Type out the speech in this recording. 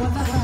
What the